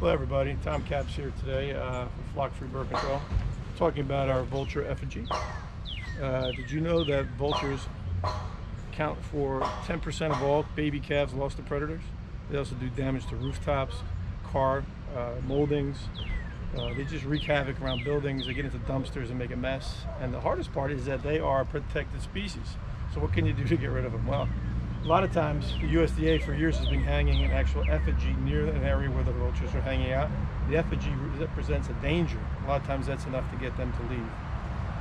Hello everybody, Tom Caps here today uh, from Flock Free Bird Control, talking about our vulture effigy. Uh, did you know that vultures count for 10% of all baby calves lost to predators? They also do damage to rooftops, car uh, moldings. Uh, they just wreak havoc around buildings. They get into dumpsters and make a mess. And the hardest part is that they are a protected species. So what can you do to get rid of them? Well, a lot of times the USDA for years has been hanging an actual effigy near an area where the vultures are hanging out. The effigy represents a danger. A lot of times that's enough to get them to leave.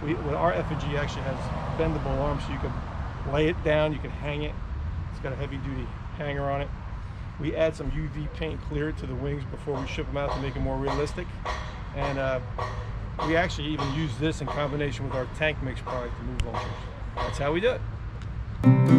We, well, our effigy actually has bendable arms so you can lay it down, you can hang it. It's got a heavy duty hanger on it. We add some UV paint clear to the wings before we ship them out to make it more realistic. And uh, we actually even use this in combination with our tank mix product to move vultures. That's how we do it.